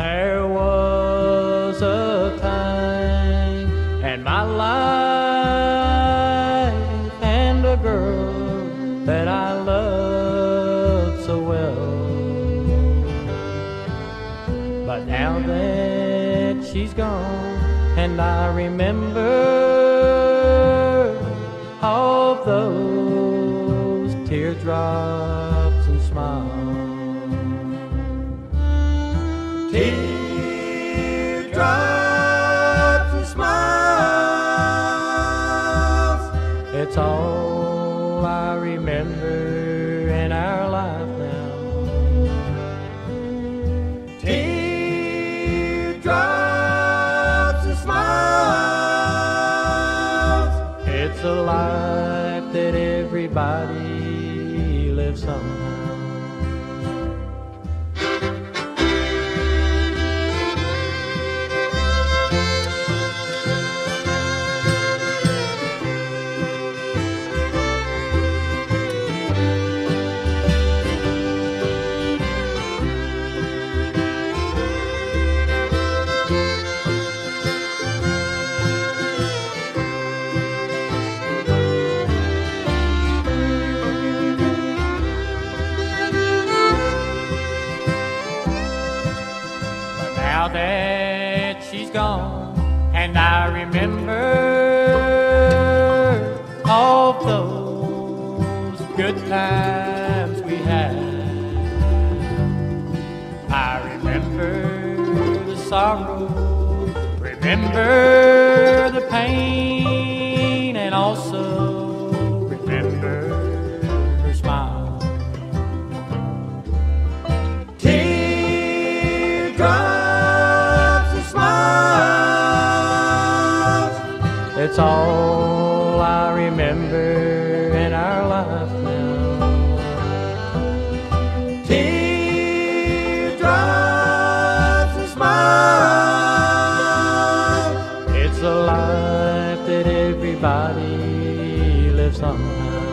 There was a time in my life and a girl that I loved so well. But now that she's gone and I remember all those teardrops. Teardrops and smiles. It's all I remember in our life now. Teardrops and smiles. It's a life that everybody lives somehow. Now that she's gone, and I remember all those good times we had. I remember the sorrow, remember It's all I remember in our life now. Teardrops and smiles. It's a life that everybody lives on.